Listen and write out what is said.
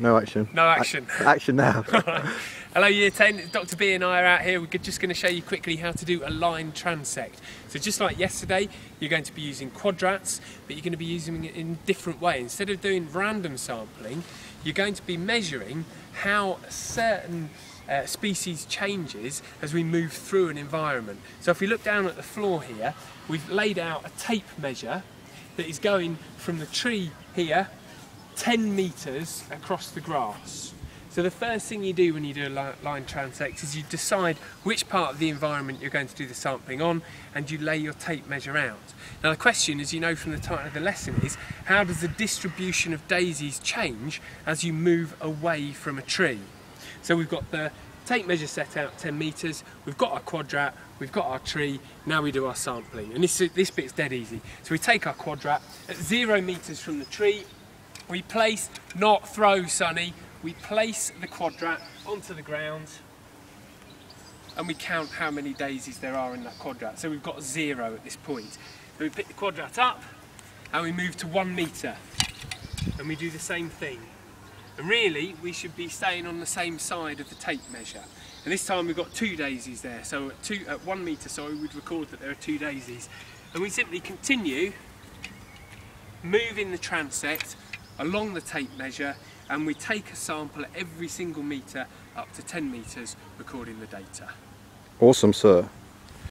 No, no action. No action. A action now. Hello Year 10, Dr B and I are out here. We're just going to show you quickly how to do a line transect. So just like yesterday, you're going to be using quadrats, but you're going to be using it in a different way. Instead of doing random sampling, you're going to be measuring how certain uh, species changes as we move through an environment. So if we look down at the floor here, we've laid out a tape measure that is going from the tree here 10 metres across the grass. So the first thing you do when you do a line transect is you decide which part of the environment you're going to do the sampling on and you lay your tape measure out. Now the question, as you know from the title of the lesson, is how does the distribution of daisies change as you move away from a tree? So we've got the tape measure set out 10 metres, we've got our quadrat, we've got our tree, now we do our sampling. And this, this bit's dead easy. So we take our quadrat at zero metres from the tree, we place, not throw Sonny, we place the quadrat onto the ground and we count how many daisies there are in that quadrat. So we've got zero at this point. We pick the quadrat up and we move to one metre and we do the same thing. And really, we should be staying on the same side of the tape measure. And this time we've got two daisies there. So at, two, at one metre, sorry, we'd record that there are two daisies. And we simply continue moving the transect along the tape measure and we take a sample at every single metre up to 10 metres recording the data. Awesome, sir.